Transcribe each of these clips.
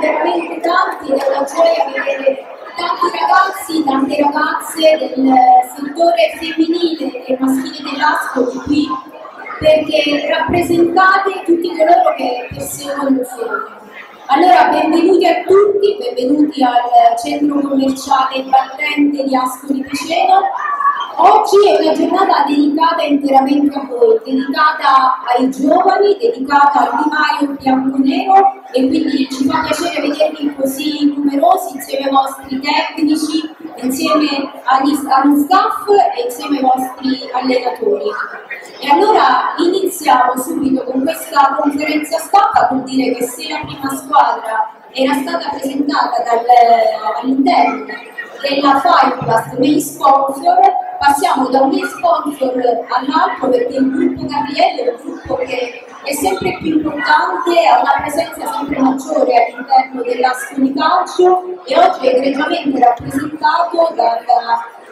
veramente tanti è una gioia vedere tanti ragazzi, tante ragazze del settore femminile e maschile dell'Ascoli qui perché rappresentate tutti coloro che perseguono il sogno. Allora, benvenuti a tutti, benvenuti al centro commerciale battente di Ascoli Piceno. Oggi è una giornata dedicata interamente a voi, dedicata ai giovani, dedicata al vivaio bianco-nero e quindi ci fa piacere vedervi così numerosi insieme ai vostri tecnici, insieme agli, allo staff e insieme ai vostri allenatori. E allora iniziamo subito con questa conferenza stampa, vuol dire che se la prima squadra era stata presentata all'interno della Fireplast main sponsor, passiamo da un sponsor all'altro perché il gruppo Gabriele è un gruppo che è sempre più importante, ha una presenza sempre maggiore all'interno dell'Ascoli Calcio e oggi è egregiamente rappresentato dal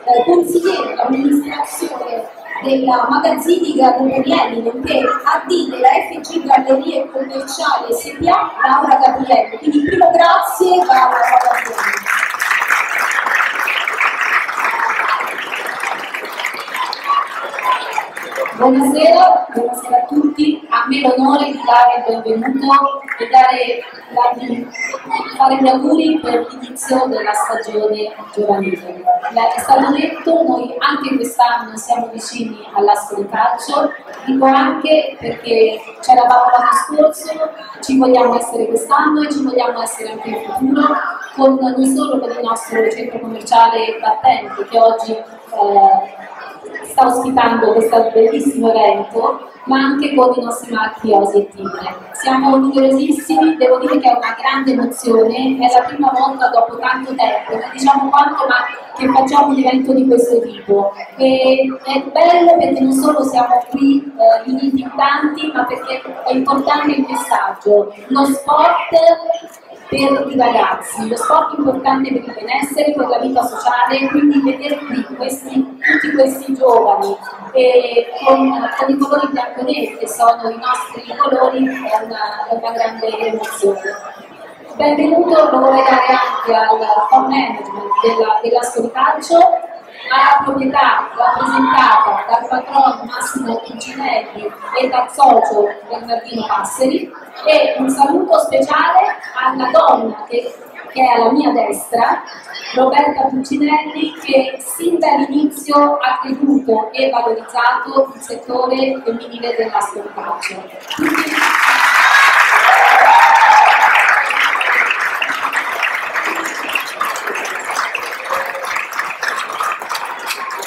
eh, consigliere dell'amministrazione della magazzinica Gabrielli, nonché AD della FG Gallerie Commerciali SPA Laura Gabrielli. Quindi primo grazie a Laura Buonasera, buonasera a tutti, a me l'onore di dare il benvenuto e dare, fare gli auguri per l'inizio della stagione giovanile. È stato detto, noi anche quest'anno siamo vicini all'asso di calcio, dico anche perché c'eravamo l'anno scorso, ci vogliamo essere quest'anno e ci vogliamo essere anche in futuro, con, non solo con il nostro centro commerciale battente che oggi eh, sta ospitando questo bellissimo evento, ma anche con i nostri marchi Osi e. Siamo numerosissimi, devo dire che è una grande emozione, è la prima volta dopo tanto tempo, non diciamo quanto, ma che facciamo un evento di questo tipo. E è bello perché non solo siamo qui eh, riuniti in tanti, ma perché è importante il messaggio. Lo sport per i ragazzi, lo sport importante per il benessere, per la vita sociale, quindi vedere qui questi, tutti questi giovani con, con, i colori bianco e che sono i nostri colori è una, è una grande emozione. Benvenuto lo vorrei dare anche al top management della, della Calcio. Alla proprietà rappresentata dal patrono Massimo Cucinelli e dal socio Bernardino Passeri. E un saluto speciale alla donna che, che è alla mia destra, Roberta Cucinelli, che sin dall'inizio ha creduto e valorizzato il settore femminile della sportaccio.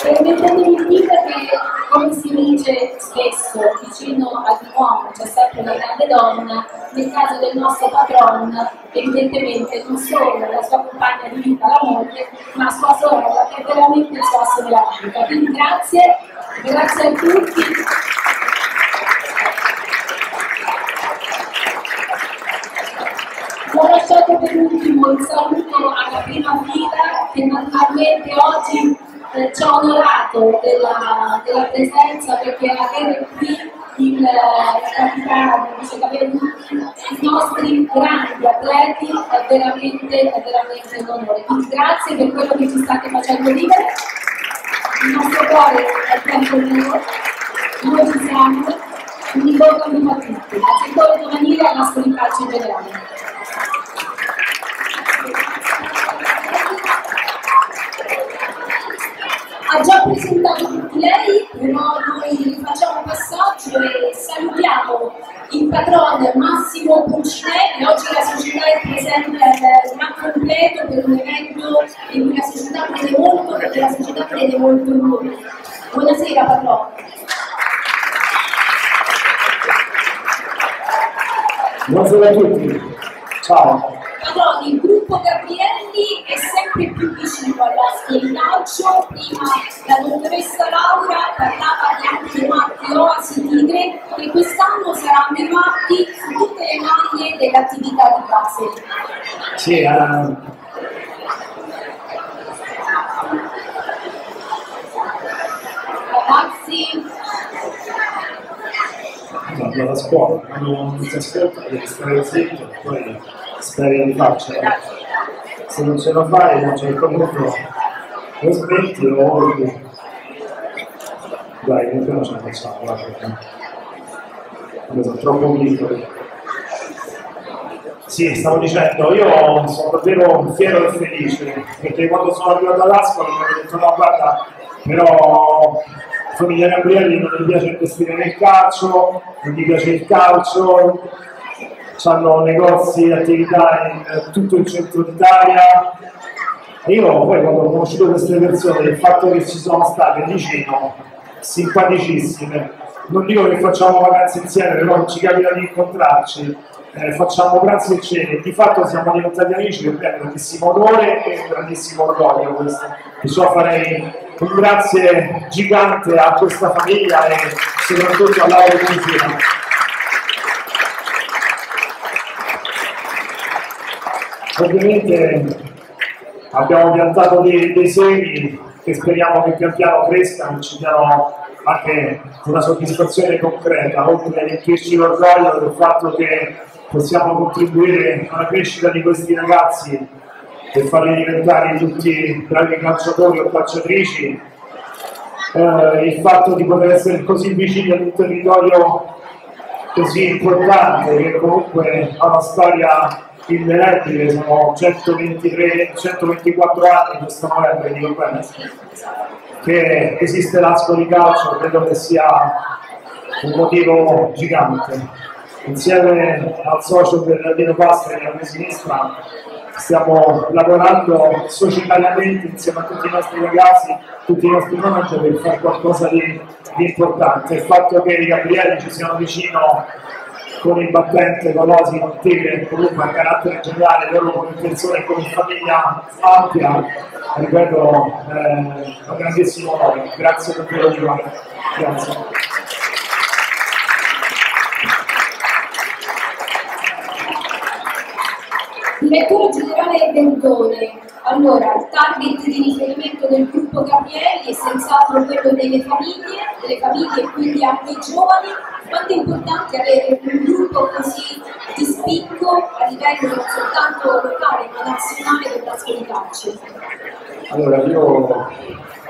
Permettetemi di dire che, come si dice spesso, vicino ad un uomo c'è sempre una grande donna, nel caso del nostro patron, evidentemente non solo la sua compagna di vita, la moglie, ma sua sorella, che è veramente il suo asso della vita. Quindi grazie, grazie a tutti. Ho lasciato per ultimo il saluto alla prima fila che naturalmente oggi eh, ci ha onorato della, della, presenza perché avere qui il capitano, i nostri grandi atleti è veramente, è veramente un onore. Quindi grazie per quello che ci state facendo vivere. Il nostro cuore è sempre mio, noi ci siamo, quindi al lupo a tutti, al settore giovanile e al nostro calcio in generale. Ha già presentato tutti lei, però noi facciamo un passaggio e salutiamo il patron Massimo Pulcinelli. Oggi la società è presente al gran completo per un evento in cui la società crede molto, perché la società crede molto in noi. Buonasera patron. Buonasera a tutti, ciao. Sì, uh... Ragazzi, dalla scuola, quando non si ascolta devi stare zitto, poi speri di farcela. Se non ce la fai, non c'è il comunque, o smetti o dai, comunque non ce la facciamo, guarda. Troppo piccoli. Sì, stavo dicendo, io sono davvero fiero e felice, perché quando sono arrivato all'Ascoli mi hanno detto no, guarda, però famiglia Gabrielli non gli piace investire nel calcio, non gli piace il calcio, hanno negozi e attività in tutto il centro d'Italia. E io poi quando ho conosciuto queste persone, il fatto che ci sono state vicino, simpaticissime, non dico che facciamo vacanze insieme, però non ci capita di incontrarci, eh, facciamo pranzi e cene, di fatto siamo diventati amici me è un grandissimo onore e un grandissimo orgoglio questo. Perciò farei un grazie gigante a questa famiglia e soprattutto a Laura Confina. Ovviamente abbiamo piantato dei, dei semi che speriamo che pian piano crescano e ci diano anche una soddisfazione concreta, oltre a riempirci l'orgoglio del fatto che possiamo contribuire alla crescita di questi ragazzi e farli diventare tutti bravi calciatori o calciatrici, eh, il fatto di poter essere così vicini ad un territorio così importante che comunque ha una storia indelebile, sono 123, 124 anni questo novembre, dico bene, che esiste l'Ascoli Calcio, credo che sia un motivo gigante. Insieme al socio Bernardino Pastri alla mia sinistra stiamo lavorando societariamente insieme a tutti i nostri ragazzi, tutti i nostri manager per fare qualcosa di, di importante. Il fatto che i Gabrielli ci siano vicino con il battente, con l'Osi, con Tigre, comunque a carattere generale, loro come persone e come famiglia ampia, ripeto, eh, un grandissimo onore. Grazie davvero di cuore. Grazie. Direttore generale Bentone, allora il target di riferimento del gruppo Gabrielli è senz'altro quello delle famiglie, delle famiglie quindi anche i giovani, quanto è importante avere un gruppo così di spicco a livello non soltanto locale ma nazionale di calcio? Allora, io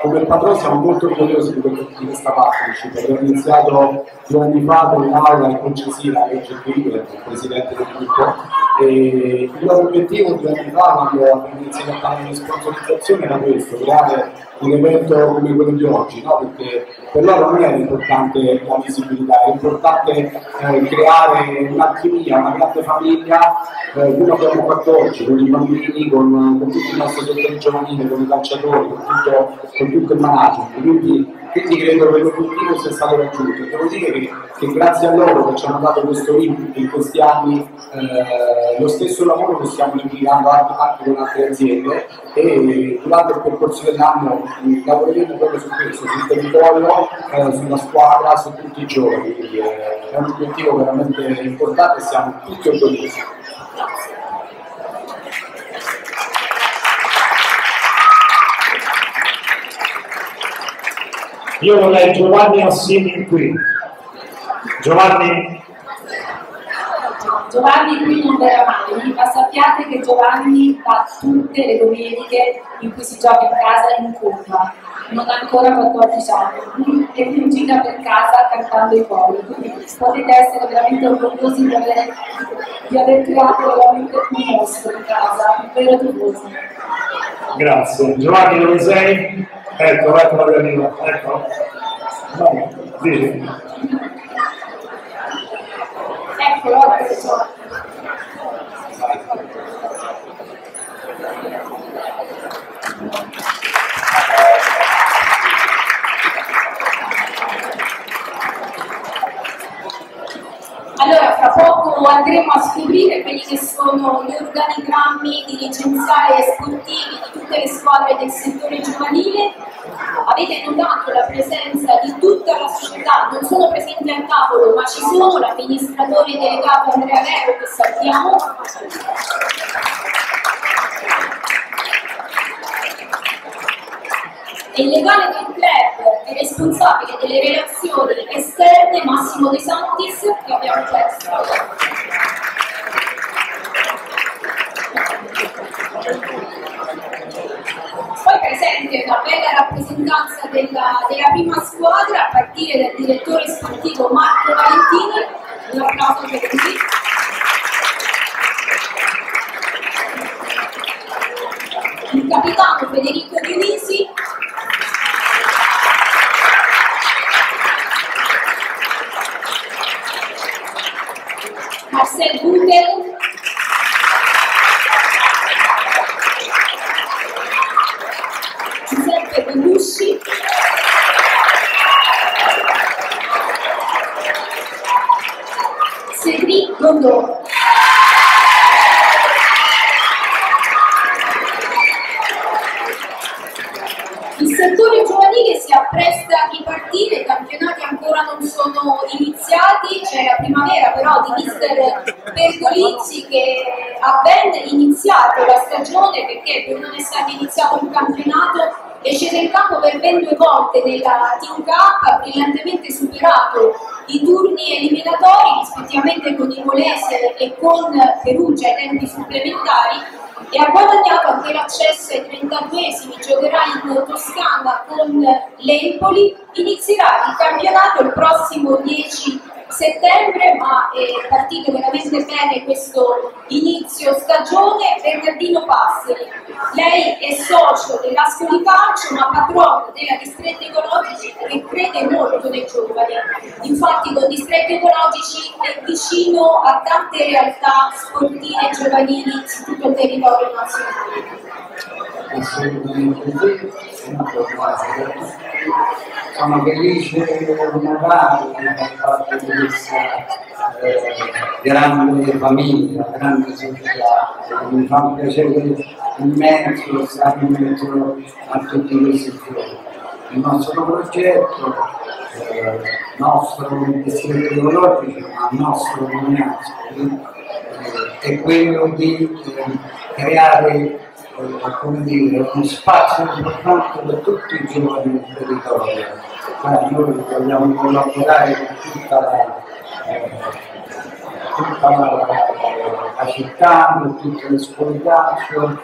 come padrone siamo molto orgogliosi di questa partnership. Abbiamo iniziato due anni fa con Laura e con Cecilia, che è il presidente del gruppo, e il nostro obiettivo due anni fa, quando abbiamo iniziato a fare le sponsorizzazioni, era questo, creare un evento come quello di oggi, no? perché per loro non era importante la visibilità, era importante eh, creare un'alchimia, una grande famiglia, eh, come abbiamo fatto oggi, con i bambini, con, con tutti i nostri settori giovanili, con i calciatori, con tutto, con tutto il management. Quindi, quindi credo che l'obiettivo sia stato raggiunto. Devo dire che, che, grazie a loro che ci hanno dato questo input in questi anni, eh, lo stesso lavoro lo stiamo replicando anche, anche con altre aziende e durante il percorso dell'anno lavoreremo proprio su questo, sul territorio, eh, sulla squadra, su tutti i giorni. Quindi eh, è un obiettivo veramente importante e siamo tutti orgogliosi. Io vorrei Giovanni Assini qui. Giovanni. Giovanni qui non verrà mai, ma sappiate che Giovanni va tutte le domeniche in cui si gioca in casa in curva. Non ha ancora 14 anni e quindi gira per casa cantando i cori. Quindi potete essere veramente orgogliosi di aver, di aver creato veramente un mostro in casa, un vero tifoso. Grazie. Giovanni dove sei? Ecco, ecco la arriva. Ecco. No, dici. Eccolo, ecco. Allora, fra poco andremo a scoprire quelli che sono gli organigrammi dirigenziali e sportivi di tutte le squadre del settore giovanile. Avete notato la presenza di tutta la società, non sono presenti al tavolo, ma ci sono l'amministratore delegato Andrea Vero che salutiamo. e il legale del club e responsabile delle relazioni esterne Massimo De Santis che abbiamo chiesto. presente una bella rappresentanza della, della prima squadra a partire dal direttore sportivo Marco Valentini. Un applauso per lui. Il capitano Federico Dionisi. Marcel Gundel. Giuseppe Belusci. Cédric Gondor. Il settore giovanile si appresta a ripartire, i campionati ancora non sono iniziati, c'è la primavera però di mister Pergolizzi che ha ben iniziato la stagione perché per non essere iniziato un campionato è sceso in campo per ben due volte nella Team Cup, ha brillantemente superato i turni eliminatori rispettivamente con Imolese e con Perugia ai tempi supplementari e ha guadagnato anche l'accesso ai 32esimi, giocherà in Toscana con l'Empoli, inizierà il campionato il prossimo 10 settembre, ma è partito veramente bene questo inizio stagione. Bernardino Passeri, lei è socio dell'Ascoli Calcio, ma patrono della Distretti Ecologici che crede molto nei giovani. Infatti con Distretti Ecologici è vicino a tante realtà sportive giovanili su tutto il territorio nazionale. Assolutamente sì, per tutti. Sono felice di onorare di parte di questa eh, grande famiglia, grande società. Mi fa un piacere immenso stare in mezzo a tutti questi giorni. Il nostro progetto, eh, nostro distretto ecologico, ma nostro Ascoli, eh, è quello di eh, creare come dire, uno spazio importante per tutti i giovani del territorio. Ma noi vogliamo collaborare con tutta la, eh, tutta la, la città, con tutte le scuole calcio,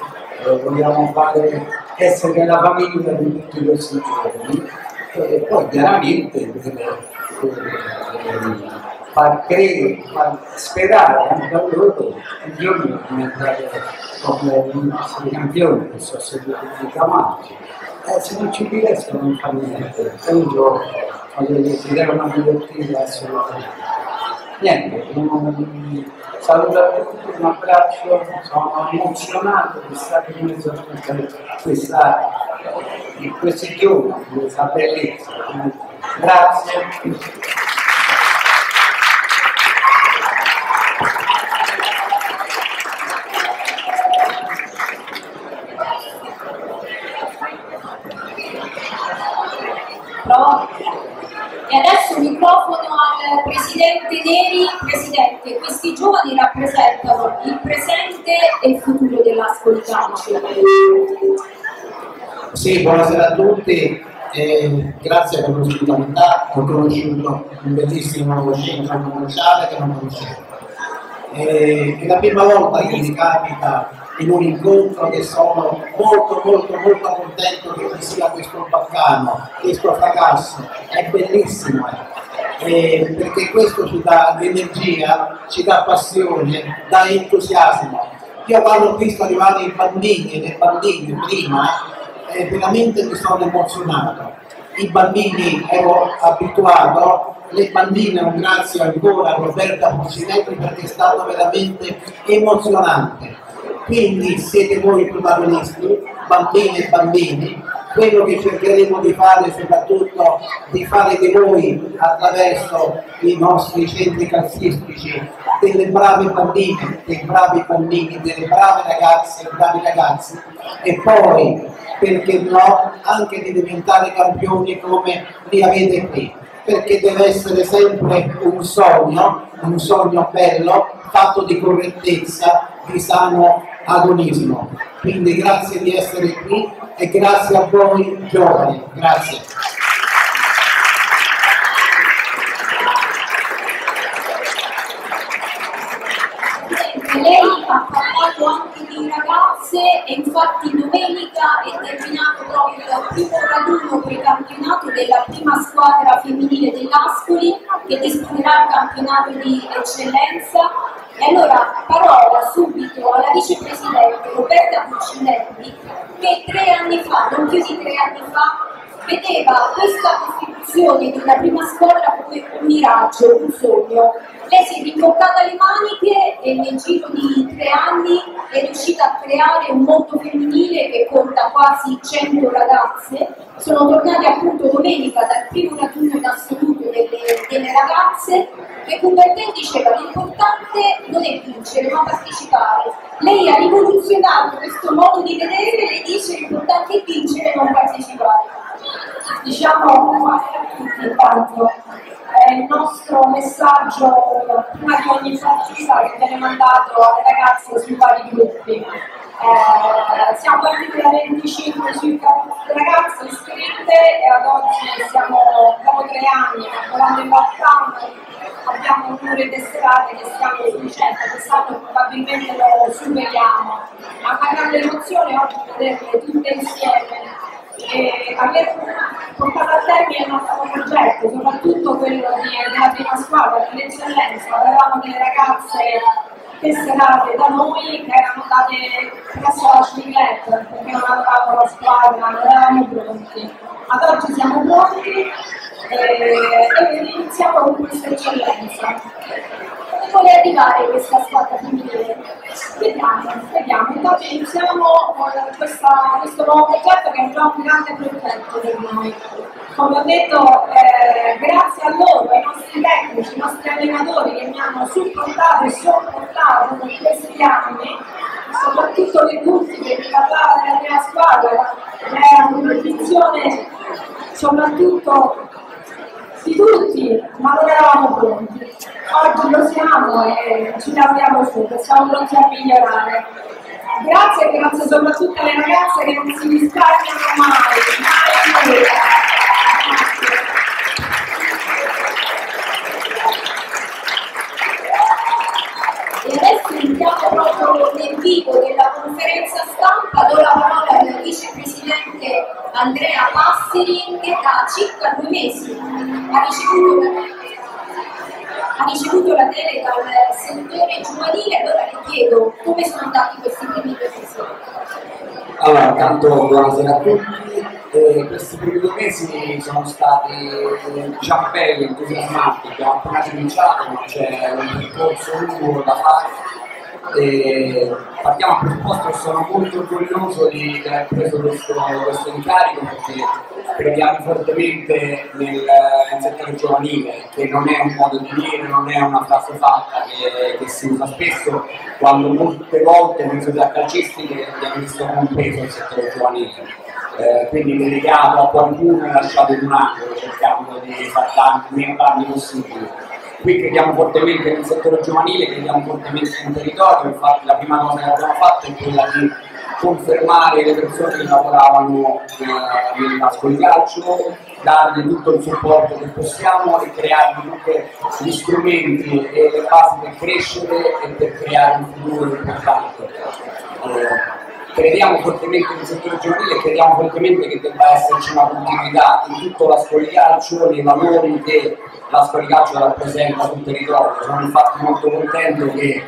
eh, vogliamo fare, essere la famiglia di tutti questi giovani e poi chiaramente eh, eh, far credere, far sperare anche a loro un giorno di diventare come i nostri campioni che sono seguiti di davanti. Eh, se non ci riescono non fa niente, è un gioco, voglio dire, si devono divertire assolutamente. Niente, un saluto a tutti, un abbraccio, sono emozionato di stare in mezzo a questa, questi giorni, questa bellezza. Grazie. Pronto? E adesso il microfono al Presidente Neri. Presidente, questi giovani rappresentano il presente e il futuro dell'Ascoli. Sì, buonasera a tutti, eh, grazie per l'ospitalità, ho conosciuto un bellissimo centro commerciale che non conoscevo. Eh, è la prima volta che mi capita in un incontro che sono molto molto molto contento che ci sia questo baccano, questo fracasso, è bellissimo. eh, perché questo ci dà energia, ci dà passione, dà entusiasmo. Io quando ho visto arrivare i bambini e le bambine prima, eh, veramente mi sono emozionato. I bambini ero abituato, le bambine ringrazio ancora Roberta Puccinetti perché è stato veramente emozionante. Quindi siete voi i protagonisti, bambine e bambini, quello che cercheremo di fare soprattutto di fare di voi attraverso i nostri centri calcistici delle brave bambine, dei bravi bambini, delle brave ragazze e bravi ragazzi. E poi perché no anche di diventare campioni come li avete qui. Perché deve essere sempre un sogno, un sogno bello, fatto di correttezza, di sano agonismo. Quindi grazie di essere qui e grazie a voi giovani. Grazie. Presidente, lei ha parlato anche di ragazzi ragazze e infatti domenica è terminato proprio il primo raduno precampionato della prima squadra femminile dell'Ascoli che disputerà il campionato di eccellenza. E allora parola subito alla vicepresidente Roberta Cuccinelli che tre anni fa, non più di tre anni fa, vedeva questa costituzione di una prima squadra come un miraggio, un sogno. Lei si è rimboccata le maniche e nel giro di tre anni è riuscita a creare un mondo femminile che conta quasi 100 ragazze. Sono tornate appunto domenica dal primo raduno in assoluto delle, delle ragazze e Coubertin diceva l'importante non è vincere ma partecipare. Lei ha rivoluzionato questo modo di vedere e dice l'importante è vincere e non partecipare diciamo a tutti intanto eh, il nostro messaggio prima di ogni partita che viene mandato alle ragazze sui vari gruppi. Eh, siamo partiti da 25 circa ragazze iscritte e ad oggi siamo dopo tre anni lavorando in lockdown abbiamo un numero di tesserate che stiamo sui 100, quest'anno probabilmente lo superiamo. È una grande emozione oggi vederle tutte insieme e aver portato a termine il nostro progetto, soprattutto quello di, della prima squadra, dell'eccellenza. Avevamo delle ragazze tesserate da noi che erano andate presso la cicletta perché non avevamo la squadra, non eravamo pronti. Ad oggi siamo pronti e, e iniziamo con questa eccellenza vuole arrivare questa squadra femminile? Vediamo, vediamo. Intanto iniziamo questa, questo nuovo progetto che è un grande progetto per noi. Come ho detto, eh, grazie a loro, ai nostri tecnici, ai nostri allenatori che mi hanno supportato e sopportato per questi anni, soprattutto le tutti che mi parlava della mia squadra, era una competizione soprattutto di tutti, ma non eravamo pronti. Oggi lo siamo e ci lavoriamo su, siamo pronti a migliorare. Grazie e grazie soprattutto alle ragazze che non si risparmiano mai, mai, mai. Proprio vivo della conferenza stampa, do la parola al vicepresidente Andrea Passeri che da circa due mesi ha ricevuto la, ha ricevuto la delega dal settore giovanile, allora le chiedo come sono andati questi primi due mesi. Allora, intanto buonasera a tutti. Eh, questi primi due mesi sono stati diciamo belli, entusiasmanti, abbiamo appena cominciato, ma c'è un percorso lungo da fare e partiamo a presupposto che sono molto orgoglioso di aver preso questo, questo incarico perché crediamo fortemente nel, nel, settore giovanile, che non è un modo di dire, non è una frase fatta che, che si usa spesso, quando molte volte nelle società calcistiche abbiamo visto compreso il settore giovanile. Eh, quindi delegato a qualcuno e lasciato in un angolo cercando di fare tanti, meno danni possibili qui crediamo fortemente nel settore giovanile, crediamo fortemente nel territorio, infatti la prima cosa che abbiamo fatto è quella di confermare le persone che lavoravano eh, nella scogliaccio, dargli tutto il supporto che possiamo e creargli tutti gli strumenti e le basi per crescere e per creare un futuro importante. Eh, crediamo fortemente nel settore giovanile e crediamo fortemente che debba esserci una continuità in tutto la scogliaccio, nei valori che la Scoricaccio rappresenta sul territorio. Sono infatti molto contento che il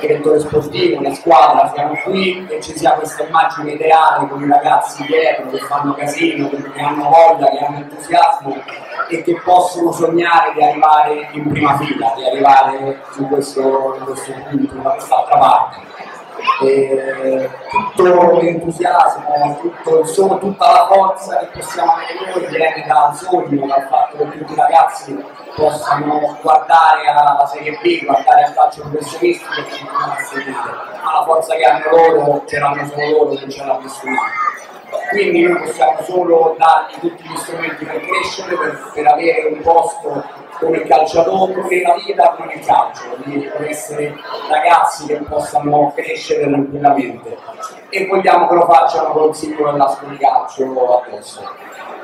direttore sportivo, la squadra siano qui e ci sia questa immagine ideale con i ragazzi dietro che fanno casino, che hanno voglia, che hanno entusiasmo e che possono sognare di arrivare in prima fila, di arrivare su questo, questo punto, da quest'altra parte eh, tutto l'entusiasmo, tutto, insomma, tutta la forza che possiamo avere noi viene dal sogno, dal fatto che tutti i ragazzi possano guardare alla Serie B, guardare al calcio professionistico e continuare a seguire. Ma la forza che hanno loro ce l'hanno solo loro, non ce l'ha nessuno. Quindi noi possiamo solo dargli tutti gli strumenti per crescere, per, per avere un posto come calciatore, come la vita, come il calcio, di essere ragazzi che possano crescere tranquillamente e vogliamo che lo facciano col simbolo dell'asco di calcio addosso.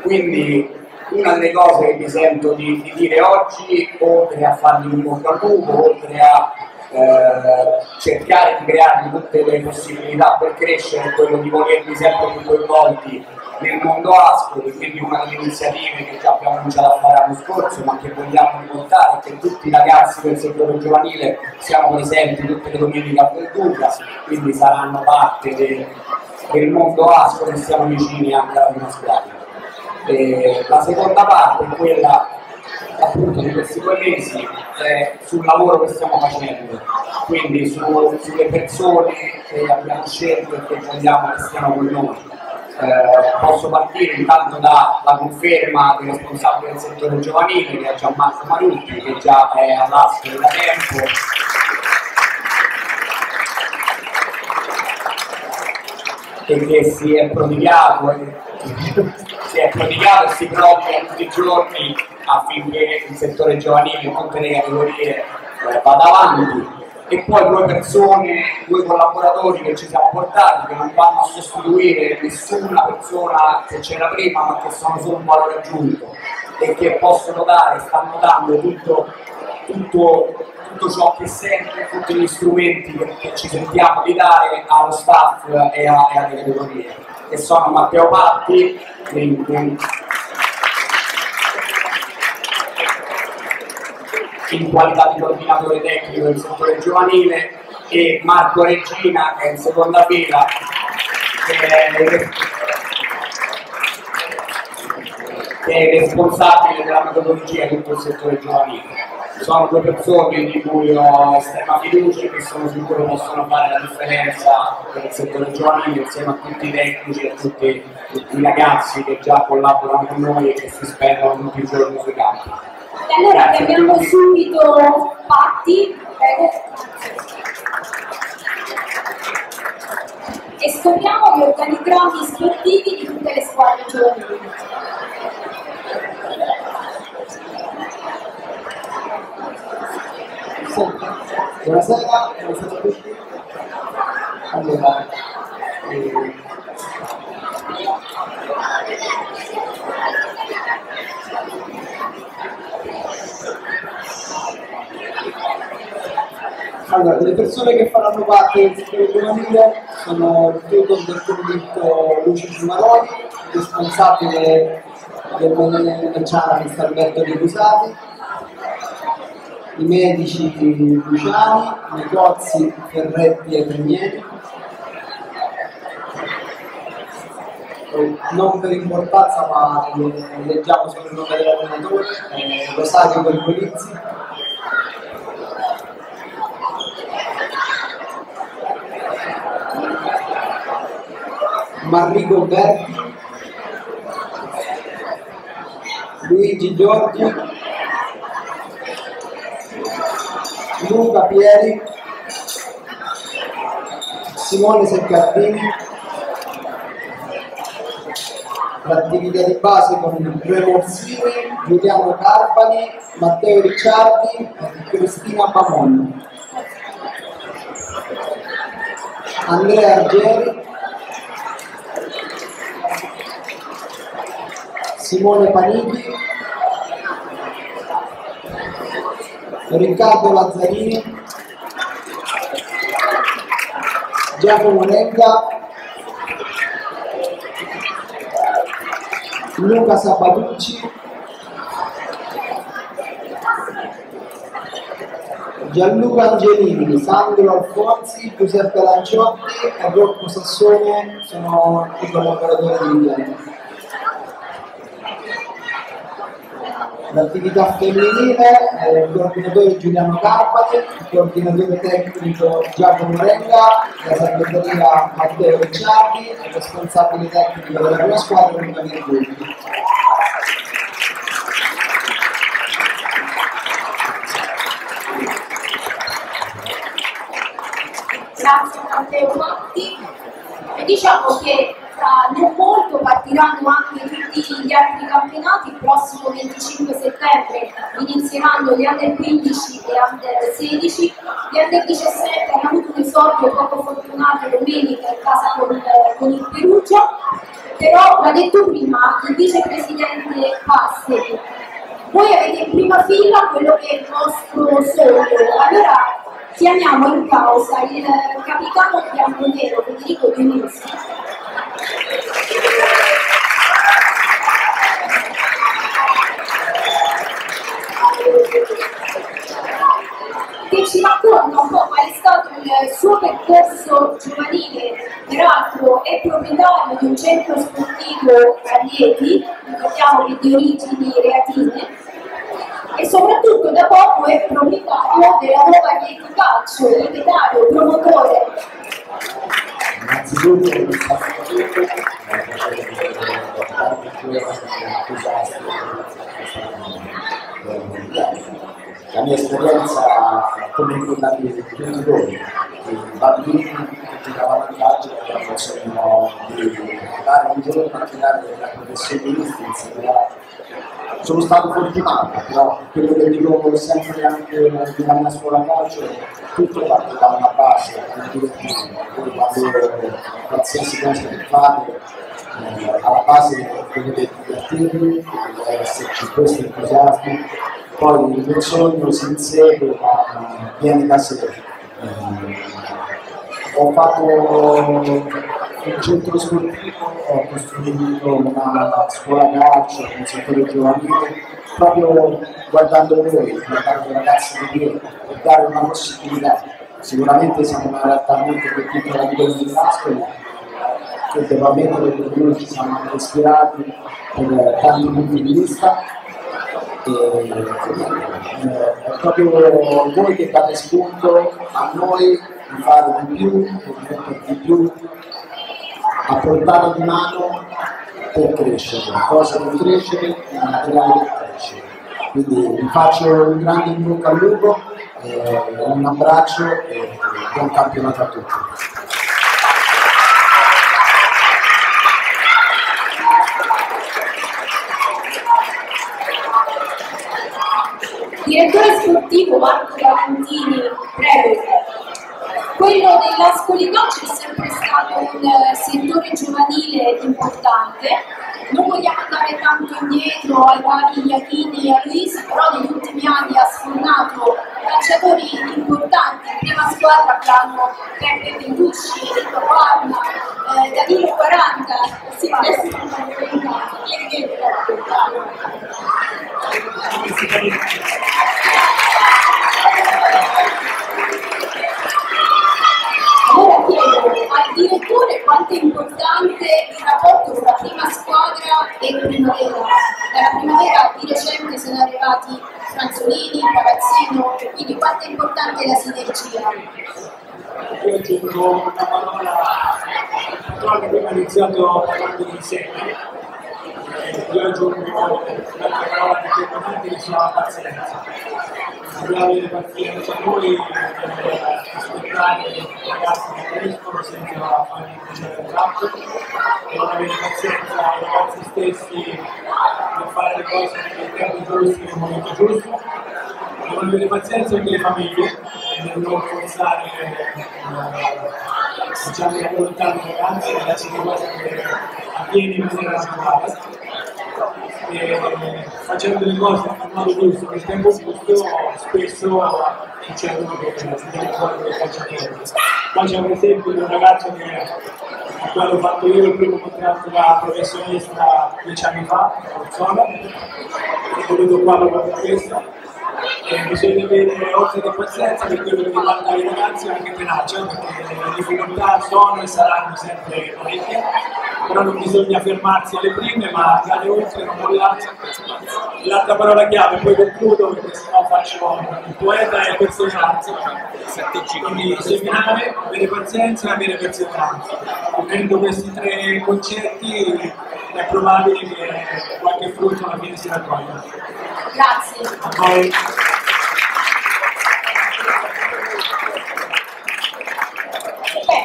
Quindi una delle cose che mi sento di, di dire oggi, oltre a fargli un bocca al lupo, oltre a eh, cercare di creare tutte le possibilità per crescere, quello di volerli sempre più coinvolti nel mondo Ascoli, quindi una delle iniziative che già abbiamo cominciato a fare l'anno scorso, ma che vogliamo riportare, che tutti i ragazzi del settore giovanile siano presenti tutte le domeniche a Verduca, quindi saranno parte de, del mondo Ascoli e siamo vicini anche alla prima squadra. E la seconda parte è quella appunto di questi due mesi eh, sul lavoro che stiamo facendo, quindi su, sulle persone che abbiamo scelto e che vogliamo che stiano con noi. Eh, posso partire intanto dalla conferma del responsabile del settore giovanile che è Gianmarco Marucchi che già è all'ASCO da tempo e che si è prodigato si è prodigato e si prodiga tutti i giorni affinché il settore giovanile in tutte le categorie eh, vada avanti. E poi due persone, due collaboratori che ci siamo portati che non vanno a sostituire nessuna persona che c'era prima ma che sono solo un valore aggiunto e che possono dare, stanno dando tutto, tutto, tutto ciò che serve, tutti gli strumenti che, che, ci sentiamo di dare allo staff e, a, e alle categorie che sono Matteo Patti, in qualità di coordinatore tecnico del settore giovanile e Marco Regina che è in seconda fila che è, che è responsabile della metodologia di tutto il settore giovanile. Sono due persone di cui ho estrema fiducia e che sono sicuro possono fare la differenza per il settore giovanile insieme a tutti i tecnici e a tutti i ragazzi che già collaborano con noi e che si spendono tutti i giorni sui campi. E allora chiamiamo subito Patti. E scopriamo gli organigrammi sportivi di tutte le squadre giovanili. Buonasera, buonasera a tutti. Allora, eh, Allora, le persone che faranno parte del settore giovanile sono il tutor del convitto Lucio Cimaroni, responsabile del Monene Lanciana Mr. Alberto De Cusati, i medici Luciani, i negozi Ferretti e Primieri, non per importanza ma leggiamo solo il nome dell'allenatore, eh, Rosario Pergolizzi, Marrico Berti, Luigi Giorgi, Luca Pieri, Simone Seccardini, l'attività di base con Re Morsini, Giuliano Carpani, Matteo Ricciardi e Cristina Bamoni. Andrea Argeri, Simone Panighi, Riccardo Lazzarini, Giacomo Renga, Luca Sabatucci, Gianluca Angelini, Sandro Alfonsi, Giuseppe Lanciotti e Rocco Sassone sono i collaboratori di Villaggio. L'attività femminile, eh, il coordinatore Giuliano Carpati, il coordinatore tecnico Giacomo Renga, la segreteria Matteo Ricciardi, il responsabile tecnico della prima squadra Luca Virgulli. Grazie Matteo Matti. E diciamo che tra non molto partiranno anche tutti gli altri campionati, il prossimo 25 settembre inizieranno gli under 15 e under 16, gli under 17 hanno avuto un esordio poco fortunato domenica in casa con, con il Perugia, però l'ha detto prima il vicepresidente Passeri, voi avete in prima fila quello che è il vostro sogno, allora chiamiamo in causa il capitano bianconero Federico Dionisi che ci racconta un po' qual è stato il suo percorso giovanile, peraltro è proprietario di un centro sportivo Rieti, ricordiamo che di origini reatine, e soprattutto da poco è proprietario della nuova Rieti Calcio, proprietario, promotore. Innanzitutto un saluto a tutti, è un piacere di tanti giovani entusiasti la mia esperienza come quella di genitori, di bambini che giocavano a calcio e sogno di dare un giorno a tirare da professionisti. Sono stato fortunato, però quello che dico sempre anche nella mia scuola calcio è tutto parte da una base, da un direttivo, poi quando qualsiasi cosa che fate eh, alla base dovete divertirvi, deve esserci questo entusiasmo poi il mio sogno si insegue ma viene da sé. Ho fatto un centro sportivo, ho costruito una scuola calcio, un settore giovanile, proprio guardando voi, guardando i ragazzi di Dio, per dare una possibilità. Sicuramente siamo una realtà molto più piccola di quelli di Pascoli, che devo ammettere che noi ci siamo ispirati per tanti punti di vista eh, è proprio voi che date spunto a noi di fare di più, di di più, a portare di mano per crescere, cosa per crescere, il materiale per crescere. Quindi vi faccio un grande in bocca al lupo, eh, un abbraccio e buon campionato a tutti. Direttore sportivo Marco Valentini, prego. Quello dell'Ascoli Calcio è sempre stato un eh, settore giovanile importante. Non vogliamo andare tanto indietro ai vari Iachini e a Luisi, però negli ultimi anni ha sfornato calciatori importanti. Prima squadra abbiamo Peppe Venducci, Enrico Parma, eh, Danilo 40, sì, adesso non Allora chiedo al direttore quanto è importante il rapporto tra prima squadra e primavera. Dalla primavera di recente sono arrivati Franzolini, Pagazzino, quindi quanto è importante la sinergia. Io aggiungo una parola, che abbiamo iniziato parlando di insieme. Io aggiungo un'altra parola importante che si chiama pazienza. Abbiamo pazienza noi, eh, aspettare i ragazzi che crescono senza crescere il campo, non avere pazienza ai ragazzi stessi per fare le cose nei tempi giusti, nel momento giusto, non avere pazienza anche le famiglie, nel non forzare eh, diciamo, la volontà dei ragazzi, ragazzi di cose che avviene in maniera naturale e facendo le cose nel modo giusto, nel tempo giusto, spesso succedono che si viene fuori dei calciatori. Qua c'è un esempio di un ragazzo che a cui ho fatto io il primo contratto da professionista dieci anni fa, a Orzola, è venuto qua per questo. Bisogna avere oltre che pazienza per quello che riguarda i ragazzi anche tenacia, perché le difficoltà sono e saranno sempre parecchie, però non bisogna fermarsi alle prime ma andare oltre non mollarsi. L'altra parola chiave, poi concludo perché sennò faccio il poeta e il personaggio. Quindi seminare, avere pazienza e avere perseveranza. Unendo questi tre concetti è probabile che qualche frutto alla fine si raccolga. Grazie.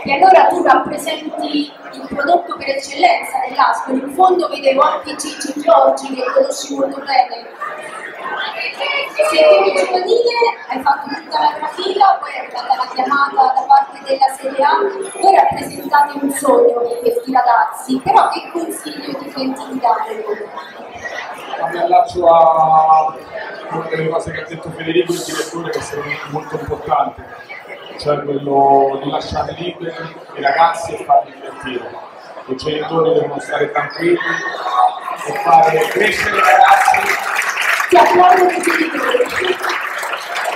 Peppe, allora tu rappresenti il prodotto per eccellenza dell'Ascoli, in fondo vedevo anche Gigi Giorgi che conosci molto bene. Settore giovanile, hai fatto tutta la trafila, poi è arrivata la chiamata da parte della Serie A, voi rappresentate un sogno di questi ragazzi, però che consiglio ti senti di dare? Mi allaccio a una delle cose che ha detto Federico, il direttore, che secondo me è molto importante, cioè quello di lasciare liberi i ragazzi e farli divertire. I genitori devono stare tranquilli e fare crescere i ragazzi Ti applaudo i genitori.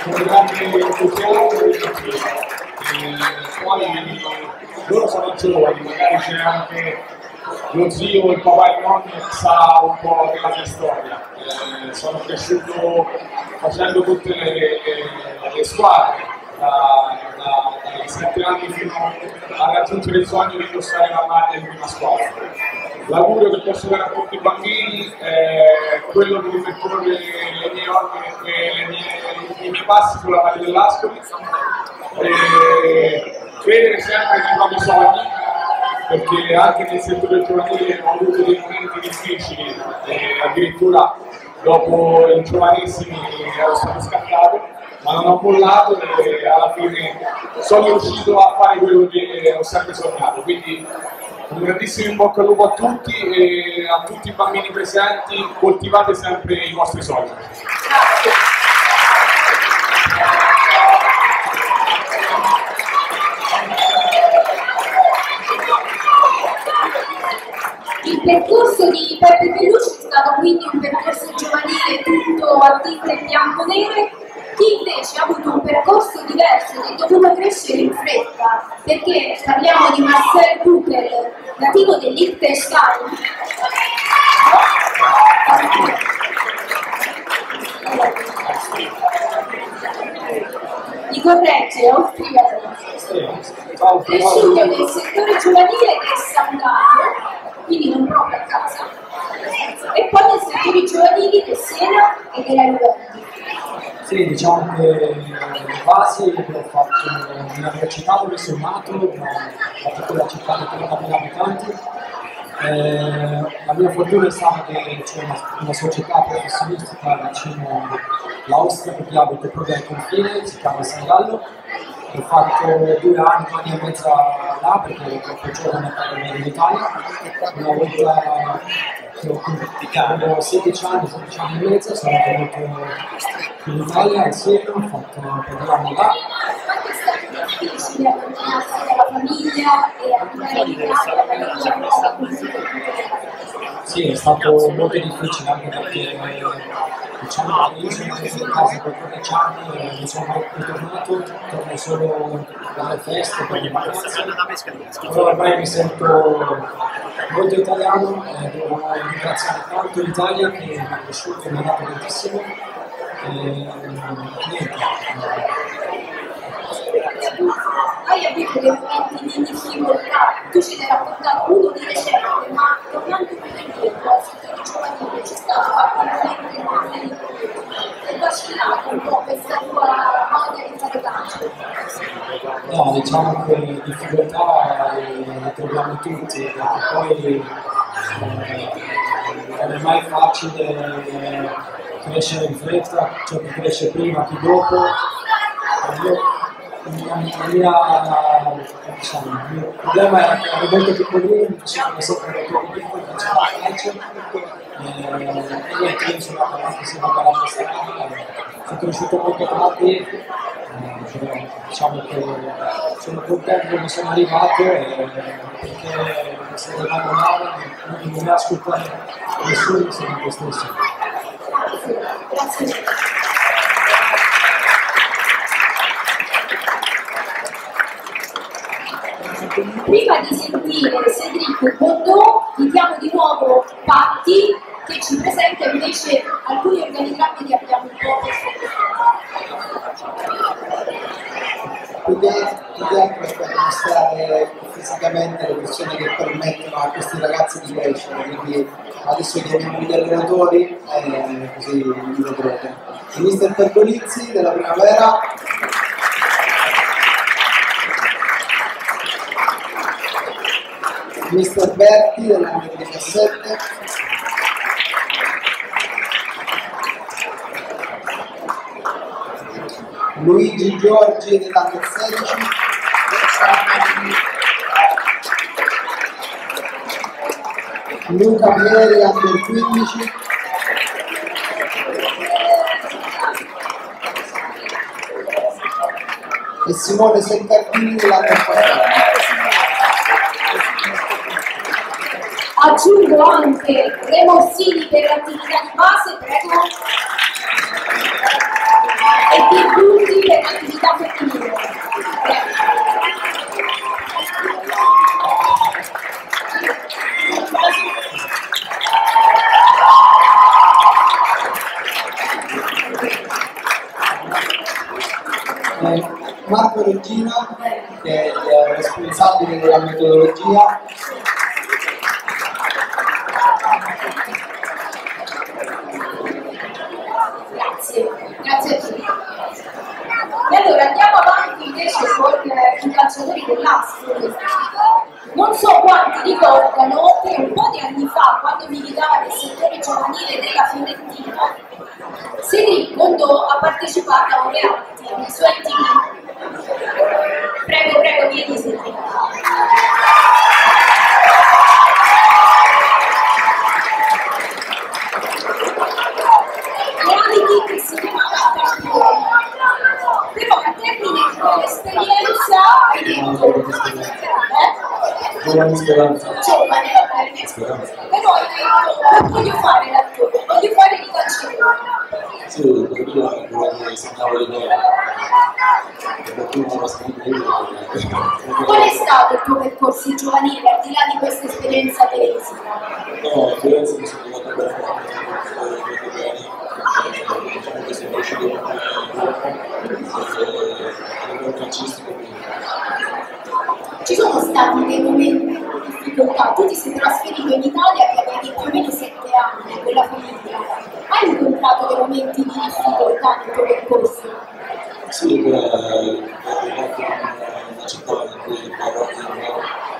con grande entusiasmo e poi loro sono giovani, magari c'è anche lo zio, il papà e il nonno che sa un po' della mia storia. Eh, sono cresciuto facendo tutte le, le- le squadre, da- 7 anni fino a raggiungere il sogno di indossare la maglia di prima squadra. L'augurio che posso dare a tutti i bambini è quello di ripercorrere le mie orme e i miei passi sulla valle dell'Ascoli e credere sempre nei propri sogni perché anche nel settore giovanile ho avuto dei momenti difficili e addirittura dopo i giovanissimi ero stato scattato ma non ho mollato e alla fine sono riuscito a fare quello che ho sempre sognato quindi un grandissimo in bocca al lupo a tutti e a tutti i bambini presenti coltivate sempre i vostri sogni Il percorso di Peppe Pellucci è stato quindi un percorso giovanile tutto a tinte bianco-nere. Chi invece ha avuto un percorso diverso ed è dovuto crescere in fretta, perché parliamo di Marcel Bucher, nativo del. Mi corregge, austriaco cresciuto nel settore giovanile che è Sant'Anno, quindi non proprio a casa, e poi nel settore giovanili di Siena e della Juventus. Sì, diciamo che le basi che ho fatto nell'università dove sono nato, una piccola città di 30.000 abitanti. Eh, la mia fortuna è stata che c'è una, una società professionistica vicino all'Austria che abita proprio al confine, si chiama San Gallo. Ho fatto due anni, due anni e mezzo là perché ero troppo giovane per venire in Italia. Una volta che ho avevo 16 anni, 16 anni e mezzo, sono venuto in Italia insieme, ho fatto un po' di anni là. È? Sì, è stato molto difficile anche perché diciamo che io sono in casa per 13 anni e non sono mai tornato, torno solo dalle feste, le vacanze. Però ormai mi sento molto italiano e devo ringraziare tanto l'Italia che mi ha cresciuto e mi ha dato tantissimo. E niente, Hai avuto dei momenti di difficoltà, tu ce ne hai raccontato uno di recente, ma tornando più indietro al settore giovanile c'è stato qualche momento in cui è vacillato un po' questa tua voglia di fare calcio. No, diciamo che difficoltà eh, le troviamo tutti, perché poi eh, non è mai facile eh, crescere in fretta, c'è chi cresce prima, chi dopo. Io, la mia, la diciamo, il mio problema era che ero molto piccolino, mi facevano sempre tue piccole, facevo calcio, eh, e niente, io sono andato sempre per la strada, sono cresciuto molto tardi, però diciamo che sono contento dove sono arrivato e perché se arrivato là non, non mi ascoltare nessuno se non te stesso. Grazie. Prima di sentire Cedric Bondò, chiediamo di nuovo Patti che ci presenta invece alcuni organigrammi che abbiamo un po' più che altro è per mostrare fisicamente le persone che permettono a questi ragazzi di crescere, quindi adesso chiamiamo gli allenatori e così li vedrete. Il mister Pergolizzi della primavera, mister Berti dell'anno 17, Luigi Giorgi dell'anno 16 Luca Pieri under 15 e Simone Settardini dell'anno 14 Aggiungo anche Remo Orsini per l'attività di base, prego. L'attività femminile. Eh, Marco Regina, che è il responsabile della metodologia, Grazie, grazie a tutti. E allora andiamo avanti invece con eh, i calciatori dell'Astro. Non so quanti ricordano che un po' di anni fa, quando militava nel settore giovanile della Fiorentina, Siri Gondò ha partecipato a un reality nei suoi team. Prego, prego, vieni Siri. reality che si chiamava Campione. Però a termine di quell'esperienza hai detto, eh? Speranza. Giovane, va hai incontrato dei momenti di difficoltà nel tuo percorso? Sì, beh, è arrivato in una città in cui parlo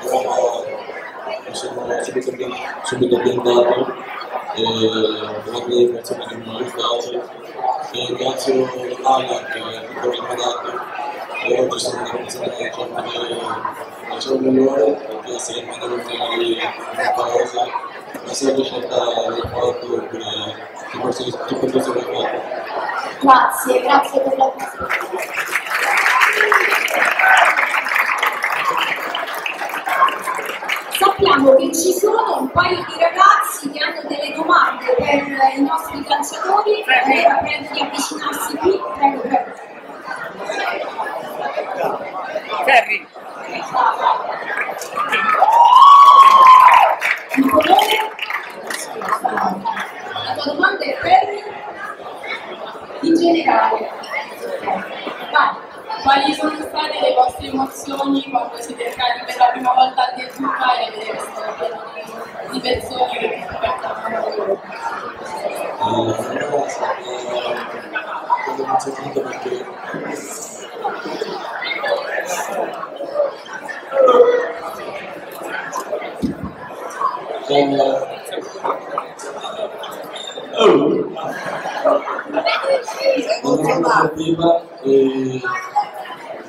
però mi sono subito, subito ambientato e ho delle persone che mi hanno aiutato e ringrazio l'Italia che mi ha dato e oggi sono una persona che di facere il migliore perché in mano di una paese la sempre scelta fatto oppure che posso che posso aver fatto. Grazie, grazie per la spiegazione. Sappiamo che ci sono un paio di ragazzi che hanno delle domande per i nostri calciatori, allora prego di avvicinarsi qui, prego, prego. Ferri, Il tuo nome? La tua domanda è per? In generale. Vai. Quali sono state le vostre emozioni quando siete entrati per la prima volta al Del Duca e vedere questo pieno di- di persone che vi aspettavano loro? però è stato quello emozionante perché oh. non ero andato prima e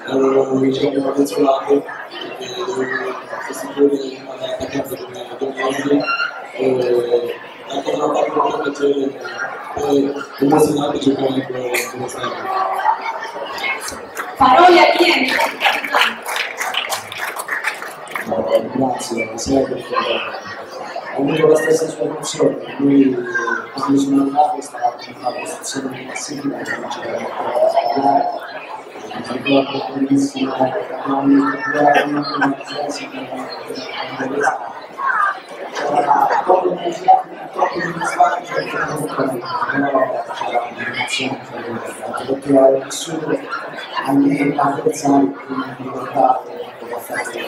ero diciamo emozionato perché dovevo sostituire un attaccante come Domenico e anche da una parte molto piacere e emozionante giocare come come sempre. Parole a chi è? Eh, Grazie, sia perché ho avuto la stessa sua emozione, lui quando sono arrivato stava in una posizione di che non c'era ancora da sbagliare, mi ricordo benissimo, abbiamo iniziato una fase c'era poco di troppo di di però c'era un'emozione anche perché avevo vissuto anni avversari prima di portare la fase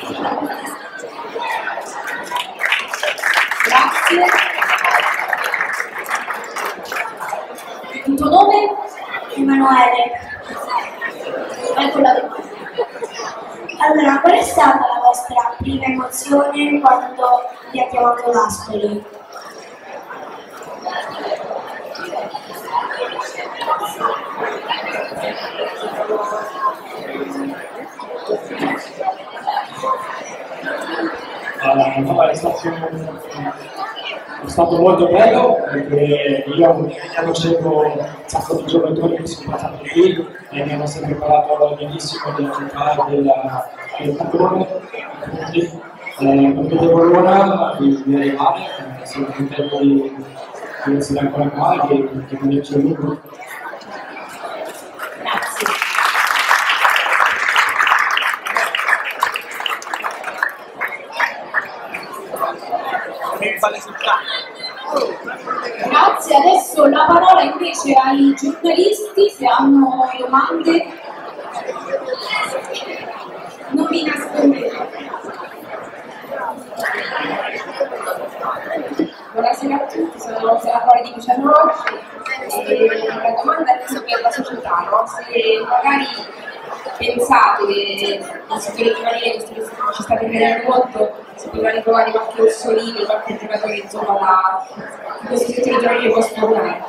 Grazie. Il tuo nome? Emanuele, Vai con la domanda. allora qual è stata la vostra prima emozione quando vi ha chiamato l'Aspoli? Uh, no, è stato molto bello perché io mi conoscevo un sacco di giocatori che sono passati qui e mi hanno sempre parlato benissimo della città e del padrone. Quindi eh, non vedevo l'ora di, arrivare, sono contento di, di essere ancora qua e di, di vederci a lungo. Grazie, adesso la parola invece ai giornalisti se hanno domande. Non vi nascondete. Buonasera a tutti, sono senatore di Luciano Rossi e la domanda è per la società, no? se magari pensate che nel settore giovanile, ci state vedendo molto, si poteva ritrovare qualche Orsolini, qualche giocatore insomma da questo settore giovanile può sfornare.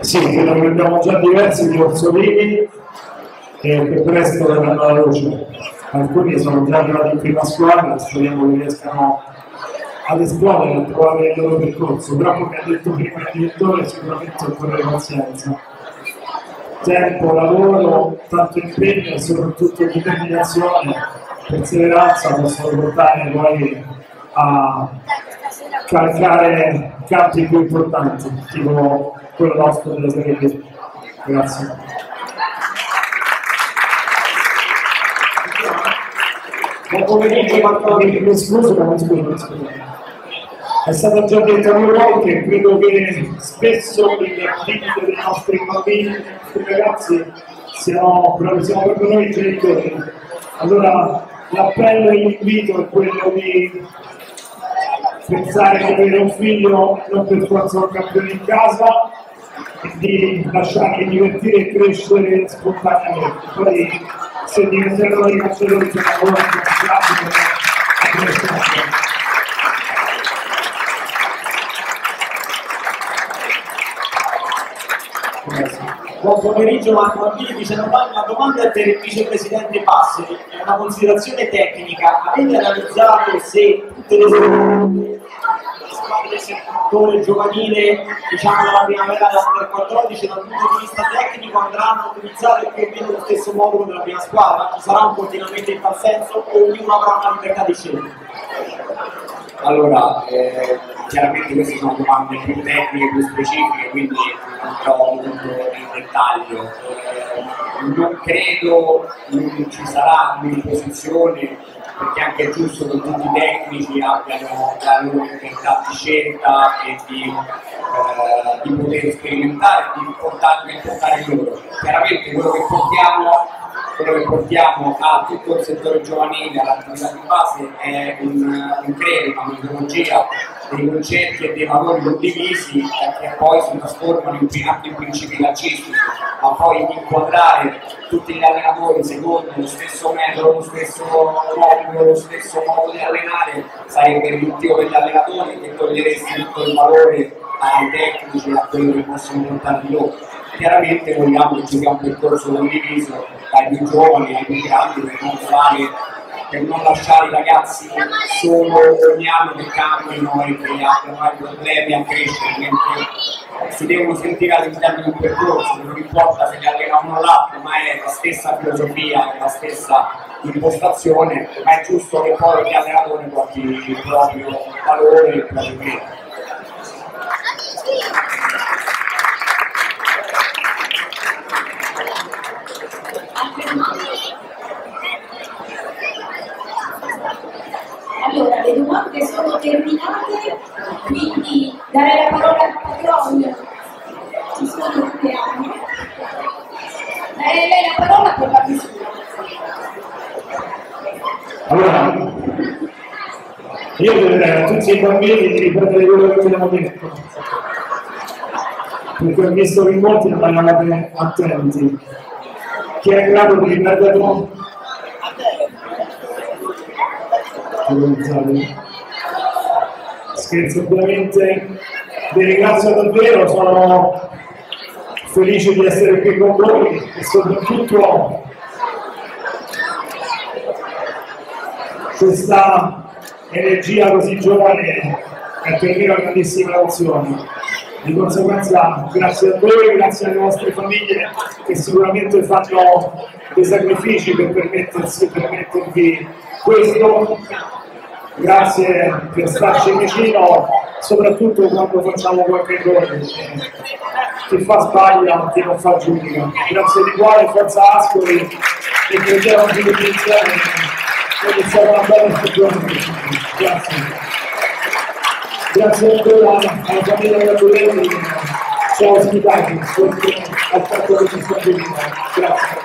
Sì, credo abbiamo già diversi di Orsolini e che presto verranno alla luce. Alcuni sono già arrivati in prima squadra, speriamo che riescano ad esplodere a trovare il loro percorso. Però come ha detto prima il direttore, sicuramente occorre pazienza. Tempo, lavoro, tanto impegno e soprattutto determinazione, perseveranza possono portare poi a calcare campi più importanti, tipo quello nostro della Serie B. Grazie. Buon pomeriggio, Marco. Mi scuso, ma mi scuso. È stato già detto a più volte, credo che spesso le vite dei nostri bambini, dei nostri ragazzi, siano, siamo proprio noi genitori. Allora l'appello e l'invito è quello di pensare che avere un figlio non per forza un campione in casa e di lasciarli divertire e crescere spontaneamente. Poi se calciatori sono ancora più a crescere. Buon pomeriggio Marco Bambini, dice domani la domanda per il vicepresidente Passeri, è una considerazione tecnica, avete analizzato se tutte le settore giovanile, diciamo dalla primavera dell'Under 14 dal punto di vista tecnico andranno a utilizzare più o meno lo stesso modulo della prima squadra? Ci sarà un coordinamento in tal senso o ognuno avrà una libertà di scelta? Allora, eh, chiaramente queste sono domande più tecniche, più specifiche, quindi andrò molto in dettaglio. Eh, non credo non ci sarà un'imposizione, perché anche è giusto che tutti i tecnici abbiano la loro libertà di scelta e di, eh, di poter sperimentare, di portare, di portare loro. Chiaramente quello che portiamo quello che portiamo a tutto il settore giovanile, all'attività di base, è un, un credo, una metodologia, dei concetti e dei valori condivisi che poi si trasformano in, in principi calcistici, ma poi inquadrare tutti gli allenatori secondo lo stesso metodo, lo stesso modulo, lo stesso modo di allenare sarebbe riduttivo per gli allenatori e toglieresti tutto il valore ai tecnici e a quello che possono portare loro. Chiaramente vogliamo che ci sia un percorso condiviso dai più giovani ai più grandi per non, fare, per non lasciare i ragazzi solo ogni anno che cambiano e che abbiano problemi a crescere, mentre si devono sentire all'interno di un percorso, non importa se li allena uno o l'altro, ma è la stessa filosofia, è la stessa impostazione, ma è giusto che poi l'allenatore porti il proprio valore e il proprio merito. Allora, le domande sono terminate, quindi darei la parola al patrono. Ci sono tutte anni. Darei lei la parola per la chiusura. Allora, io a tutti i bambini di ripetere quello che abbiamo detto, perché ho visto che molti non eravate attenti. Chi è in grado di ripeterlo? Scherzo ovviamente, vi ringrazio davvero, sono felice di essere qui con voi e soprattutto questa energia così giovane è per me una grandissima emozione. Di conseguenza grazie a voi, grazie alle vostre famiglie che sicuramente fanno dei sacrifici per permettersi, permettervi questo. Grazie per starci vicino soprattutto quando facciamo qualche cosa chi fa sbaglia chi non fa giudica. Grazie di cuore forza Ascoli e crediamo di iniziare iniziare una bella stagione. Grazie. Grazie ancora alla famiglia Gabrielli ci ha ospitati. Al fatto che ci sta grazie.